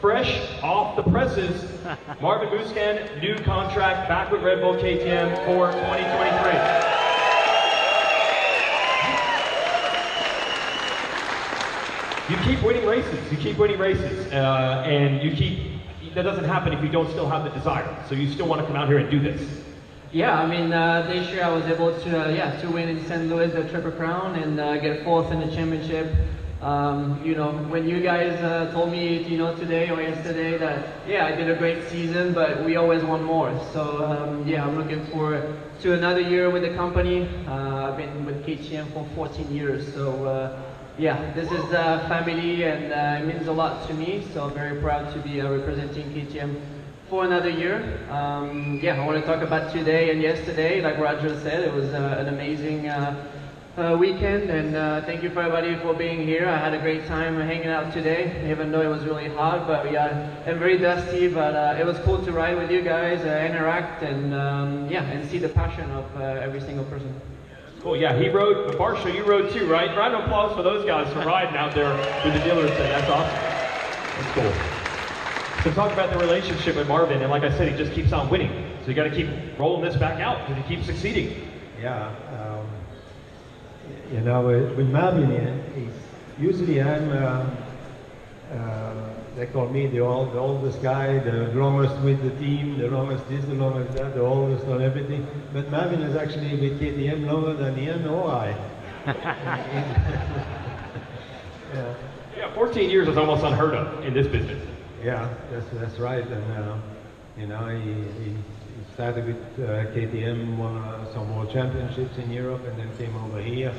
fresh off the presses, Marvin Musquin, new contract back with Red Bull KTM for 2023. You keep winning races. You keep winning races, uh, and you keep. That doesn't happen if you don't still have the desire. So you still want to come out here and do this. Yeah, I mean, uh, this year I was able to, uh, yeah, to win in St. Louis the Triple Crown and uh, get fourth in the championship. Um, you know, when you guys uh, told me, you know, today or yesterday that, yeah, I did a great season, but we always want more. So, um, yeah, I'm looking forward to another year with the company. Uh, I've been with KTM for 14 years, so uh, yeah, this is uh, family and uh, it means a lot to me. So I'm very proud to be uh, representing KTM for another year. Um, yeah, I want to talk about today and yesterday. Like Roger said, it was an amazing uh, weekend, and uh, thank you for everybody for being here. I had a great time hanging out today, even though it was really hot, but yeah, and very dusty. But uh, it was cool to ride with you guys, uh, interact, and um, yeah, and see the passion of uh, every single person. Cool. Yeah, he rode. But Marshall, you rode too, right? Round of applause for those guys for riding out there with the dealers today. That's awesome. That's cool. So talk about the relationship with Marvin, and like I said, he just keeps on winning. So you got to keep rolling this back out because he keeps succeeding. Yeah, um, you know, with, with Marvin, he's, usually I'm, uh, uh, they call me the, old, the oldest guy, the longest with the team, the longest this, the longest that, the oldest on everything. But Marvin is actually with KTM longer than Ian or I. yeah. Yeah, 14 years is almost unheard of in this business. Yeah, that's, that's right. And, uh, you know, he, he, he started with uh, KTM, won uh, some world championships in Europe, and then came over here.